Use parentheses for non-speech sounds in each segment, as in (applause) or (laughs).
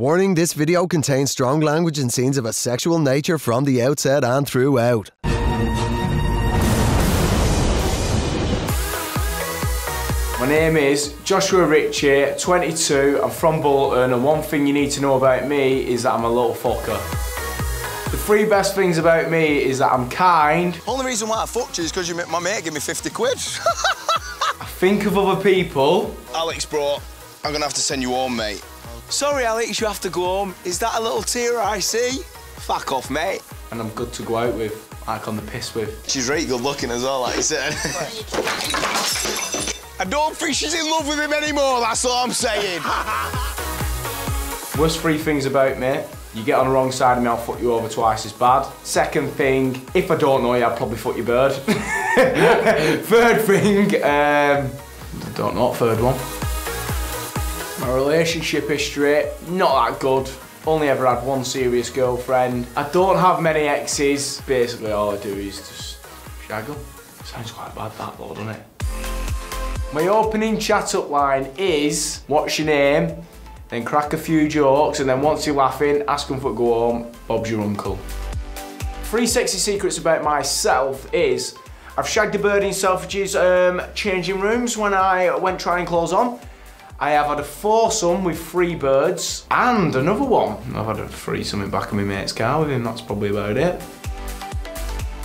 Warning this video contains strong language and scenes of a sexual nature from the outset and throughout. My name is Joshua Ritchie, 22, I'm from Bolton, and one thing you need to know about me is that I'm a little fucker. The three best things about me is that I'm kind, Only reason why I fucked you is because you ma- my mate gave me 50 quid. (laughs) I think of other people, Alex, bro, I'm gonna have to send you home, mate. Sorry, Alex, you have to go home. Is that a little tear I see? Fuck off, mate. and I'm good to go out with, like on the piss with. She's right good looking as well, like you said. I don't think she's in love with him anymore, that's all I'm saying. Worst three things about me, you get on the wrong side of me, I'll fuck you over twice as bad. Second thing, if I don't know you, I'd probably fuck your bird. (laughs) third thing, um, I don't know, what third one. My relationship history, not that good. Only ever had one serious girlfriend. I don't have many exes. Basically all I do is just shag them. Sounds quite bad that though, doesn't it? My opening chat up line is, what's your name? Then crack a few jokes and then once you're laughing, ask them for a go home, Bob's your uncle. Three sexy secrets about myself is, I've shagged a bird in Selfridges um, changing rooms when I went trying clothes on. I have had a foursome with three birds and another one. I've had a threesome in back of my mate's car with him, that's probably about it.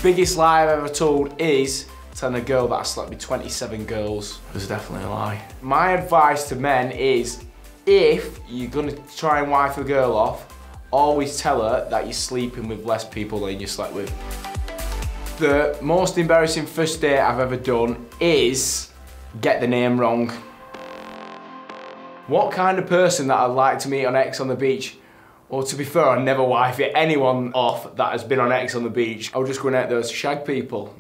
Biggest lie I've ever told is telling a girl that I slept with 27 girls. It was definitely a lie. My advice to men is if you're gonna try and wife a girl off, always tell her that you're sleeping with less people than you slept with. The most embarrassing first date I've ever done is get the name wrong. What kind of person that I'd like to meet on Ex on the beach? Well, to be fair, I never wife anyone off that has been on Ex on the beach. I was just going out there to shag people.